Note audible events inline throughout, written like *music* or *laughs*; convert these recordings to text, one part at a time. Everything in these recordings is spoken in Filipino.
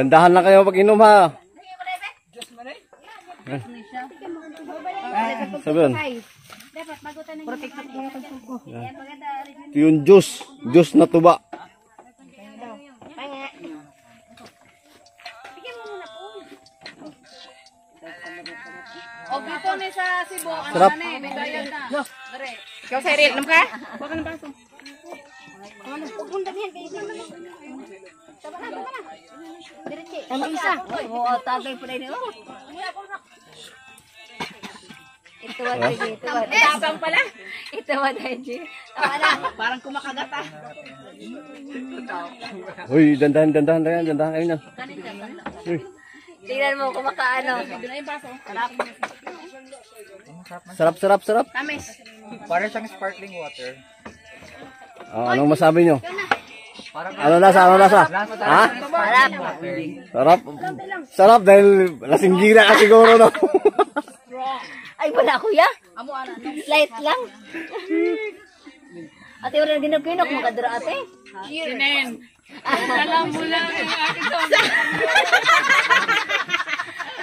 Dandahan lang kayo pag inom ha. Sabi yun. Dapat bagutan ng protector ko ng suko. Yan maganda rin yun. Ito yung juice. Juice na tuba. O dito ni sa Cebu, ano na eh, may bayad na. Dere. Ikaw sa rin, nam ka? Huwag mong damihan. Ang isa. Oo, tagay pa rin. Ito ba tayo ito ba? Tapang pala. Ito ba na. Parang kumakagat ah. Uy, dandahan, dandahan, dandahan, dandahan kayo na. Uy, Tingnan mo kumakaano. sarap, sarap, sarap. Tamis. Para siyang sparkling water. Oh, anong masabi nyo? Ano lasa, ano lasa? Ha? Sarap. Sarap. Sarap dahil lasinggira ka siguro, no? Ay, wala kuya. Amo ana. Light lang. Ate, wala na ginag-kinok. Makadura ate. Sinen. Alam mo lang yung akin to.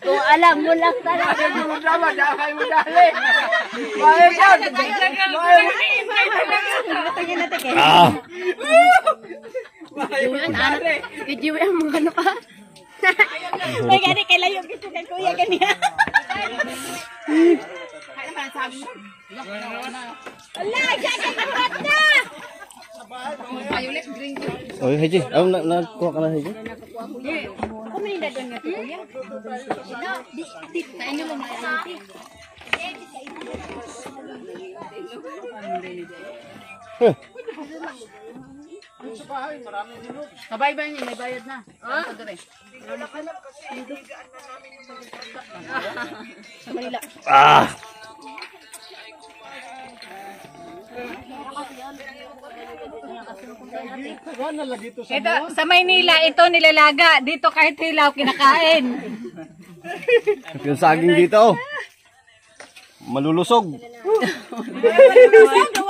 Kung alam mo lang talaga. Ah, Video yung mga ano pa. May *laughs* gani kay layo kita kay kuya kaniya. Ala, gagan ang rat na. Violet green. Oy, Haji, ano na nakuha ka na, Haji? Kumain na doon nga kuya. Sa inyo lang na Huh. Kabay ba niya? May bayad na. Ah? Dere. Ah, Ito, sa Maynila, ito nilalaga. Dito kahit hilaw, kinakain. yung saging dito, oh. Malulusog. *laughs*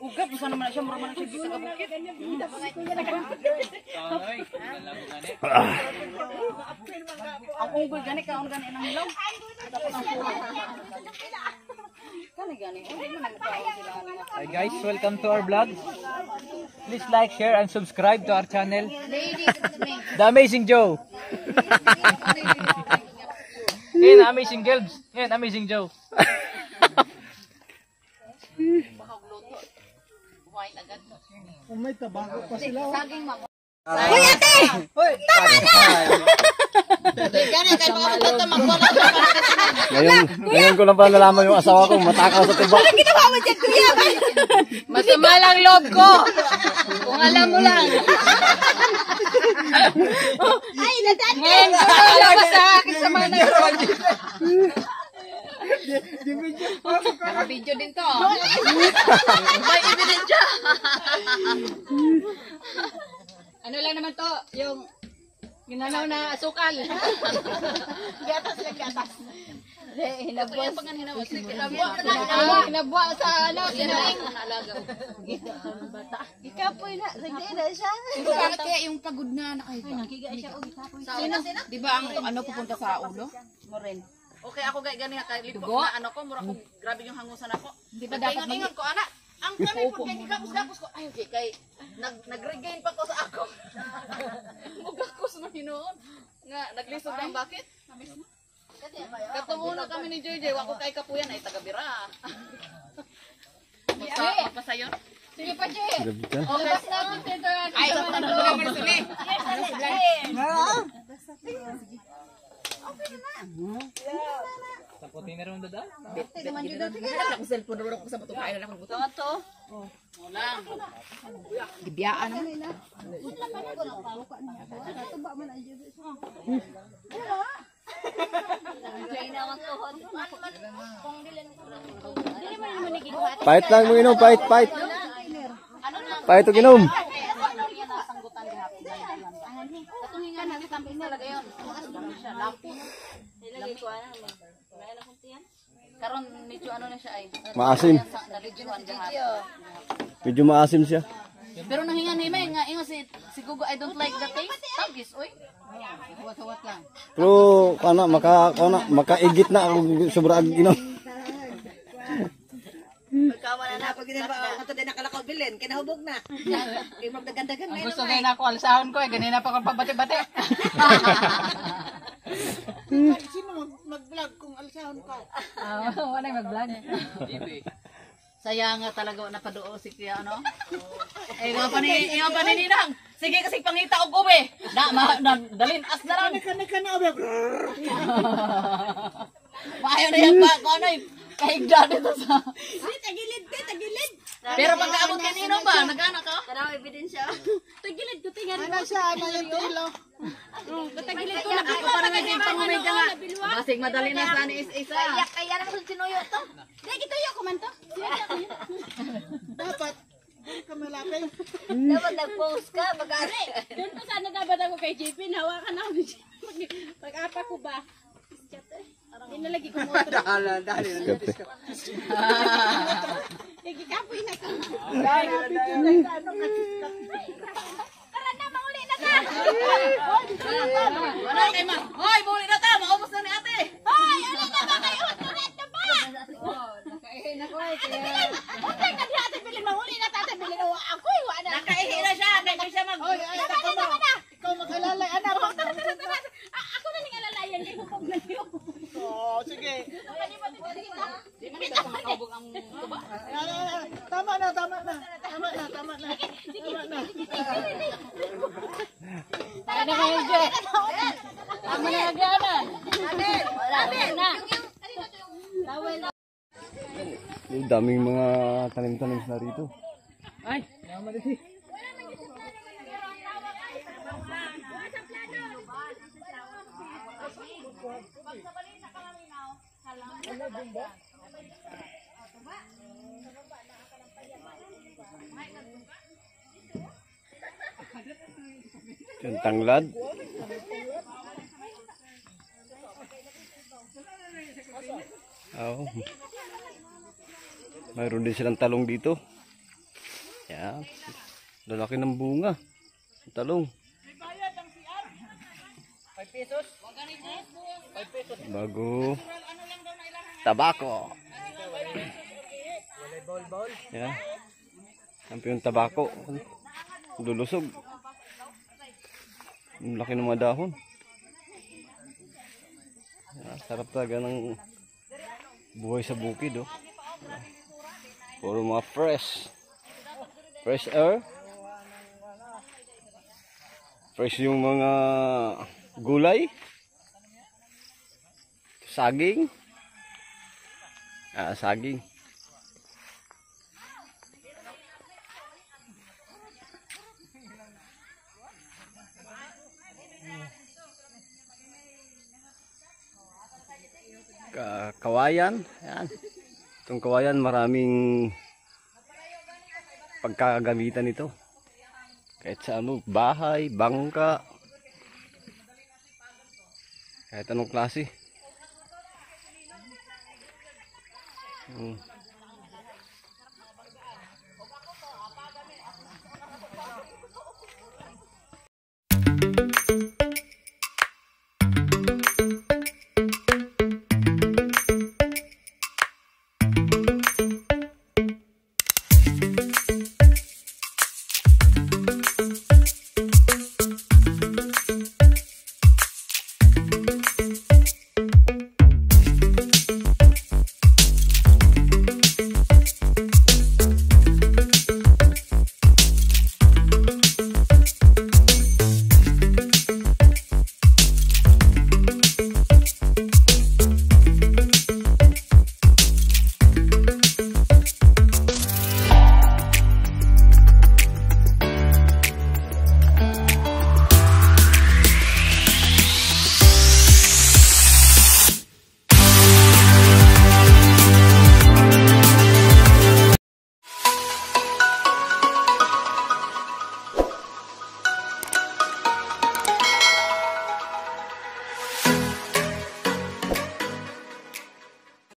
Ugap, isa naman na siya, mura man siya dito sa kabukit. Ang unggoy gani, kaon gani ng sila. Hi guys, welcome to our vlog. Please like, share, and subscribe to our channel. The Amazing Joe. *laughs* Yan, Amazing Gelbs. Yan, Amazing Joe. Saging mga Ngayon, ngayon ko lang pala nalaman yung asawa ko. Matakaw sa tuba. Masama lang loob ko. Kung alam mo lang. Ay, nadaan. Ngayon ko alam mo sa akin sa mga nag Naka-video din to. May ebidensya. ano lang naman to, yung ginanaw na asukal. *laughs* Gatas lang gatas. Hinabuwa. Hinabuwa sa ano, kinaing. Ikaw po na. Sige na siya. Bakit kaya yung pagod na nakahiga? Nakiga siya. Sino? Di ba ang ano pupunta sa ulo? Mo rin. Okay, ako gay gani kay lipo na ano ko, mura ko grabe yung hangusan ako. Di ba dapat ingon ko ana? Ang kami po kay gikapos-gapos ko. Ay, okay, kay nag nag-regain pa ko sa ako. *laughs* Mugakos na hinoon. Nga naglisod ang bakit? Katumuno kami ni JJ, wako kay kapuyan ay taga Bira. *laughs* Masa, mapasayon? Sige pa, Jay. Grabe ka. Oh, labas na ako dito. Ay, sa mga nagulong sili. Ako tinira mo dadaan. Hanap ako cellphone na ko sa buto. Kain na akong buto. Ito. Wala. Gibiyaan naman. Pahit lang mo inom, pahit, pahit. Pahit o inom. Katungingan na tampin talaga yun. siya, lapot. Karon medyo ano na siya ay. Maasim. Nalijuan jahat. Medyo maasim siya. Pero nahinga ni May nga ingo si si Gugo I don't like the taste. Tagis oy. Huwat-huwat lang. Pero kana maka kana makaigit na ako sobra inom. Kawan na pag ginaba ato din nakalakaw bilin kinahubog na. *laughs* Kay magdagandagan na gusto ngayon ako alsahon ko eh ganina pa ko pabati-bati. *laughs* *laughs* Mag-vlog kung alsahon ka? Ah, *laughs* wala mag-vlog. Saya nga talaga na paduo si Kuya ano. Eh nga pa ni nga pa ni Ninang. Sige kasi pangita og ube. Na, ma, na dalin as na lang. Kana kana obe. *laughs* Maayo na yan pa ko ano eh. Kahigda dito sa. Tagilid, te, tagilid. Pero pagkaabot kanino ba? Nagana ka? Kanang ebidensya. *laughs* Tagilid ko tingan Ano siya, ano yung tilo? *laughs* Tagilid ko Ako na pa naman yung pangumig ka nga. Basig madali na sa ni isa. Kaya kaya na sa sinuyo to. Di gito yo ko man to. *laughs* Dapat. Dili ka malapit. Dapat nag-post ka magari. Doon pa sana dapat ako kay JP hawakan ako ni JP. Pag-apa ko ba? Hindi na lagi ko mo. Dala, dali. Lagi kapoy na mauli na ka! Wala kay ma. Hoy, buli na ta. Maubos na ni ate. Hoy, uli na ba kayo? Tulet na ba? Huwag na di ate bilin, mauli na tate bilin. Ako, iwa na. Nakaihi na siya. Hindi siya mag... Oy, ay, Tama na, tama na. ikaw mag-alalay, anak. Tara, tara, tara. Ah, Ako na ning alalayan kay hupog na niyo. Oo, sige. Di man ito makaubog ang tuba. Tama na, tama na. Tama na, tama na. Tama na. Ano kayo dyan? Tama na nagana. Wala na. Ang daming mga tanim-tanim na rito. Ay. Yung tanglad. Oo. Mayroon din silang talong dito. Yan. Lalaki ng bunga. Talong. Bago. Tabako. Yan. Yan po yung tabako. Lulusog. Ang laki ng mga dahon. Ah, sarap talaga ng buhay sa bukid, oh. Puro mga fresh. Fresh air. Fresh yung mga gulay. Saging. Ah, saging. Ka- kawayan. Yan. Itong kawayan maraming pagkagamitan nito. Kahit sa ano, bahay, bangka. Kahit anong klase. 嗯。